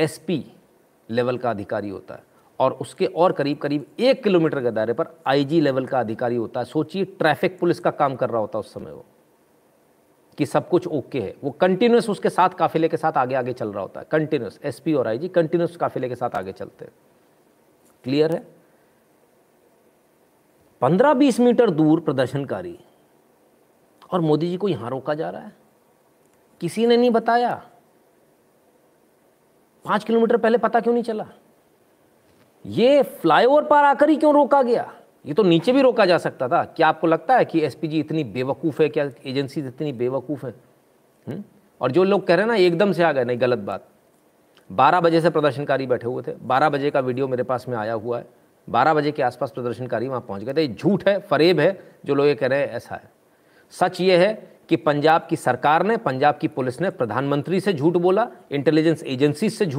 SP level का अधिकारी होता है और उसके और करीब करीब एक किलोमीटर के दायरे पर आईजी लेवल का अधिकारी होता है। सोचिए ट्रैफ़िक पुलिस का काम कर रहा होता है उस समय वो, कि सब कुछ ओके है। वो कंटिन्यूस उसके साथ काफिले के साथ आगे आगे चल रहा होता है। कंटिन्यूस एसपी और आईजी कंटिन्यूस काफिले के साथ आगे चलते हैं। क्लियर है? पंद्रह बीस मीटर दूर प्रदर्शनकारी, और मोदी जी को यहाँ रोका जा रहा है। किसी ने नहीं बताया। पाँच किलोमीटर पहले पता क्यों नहीं चला? ये फ्लाईओवर पर आकर ही क्यों रोका गया? ये तो नीचे भी रोका जा सकता था। क्या आपको लगता है कि एसपीजी इतनी बेवकूफ़ है? क्या एजेंसी इतनी बेवकूफ़ है? हुँ? हम्म? और जो लोग कह रहे हैं ना, एकदम से आ गए। नहीं, गलत बात। बारह बजे से प्रदर्शनकारी बैठे हुए थे। बारह बजे का वीडियो मेरे पास में आया हुआ है। बारह बजे के आसपास प्रदर्शनकारी वहाँ पहुँच गए थे। झूठ है, फरेब है, जो लोग ये कह रहे हैं, ऐसा है। सच ये है कि पंजाब की सरकार ने, पंजाब की पुलिस ने प्रधानमंत्री से झूठ बोला, इंटेलिजेंस एजेंसी से झूठ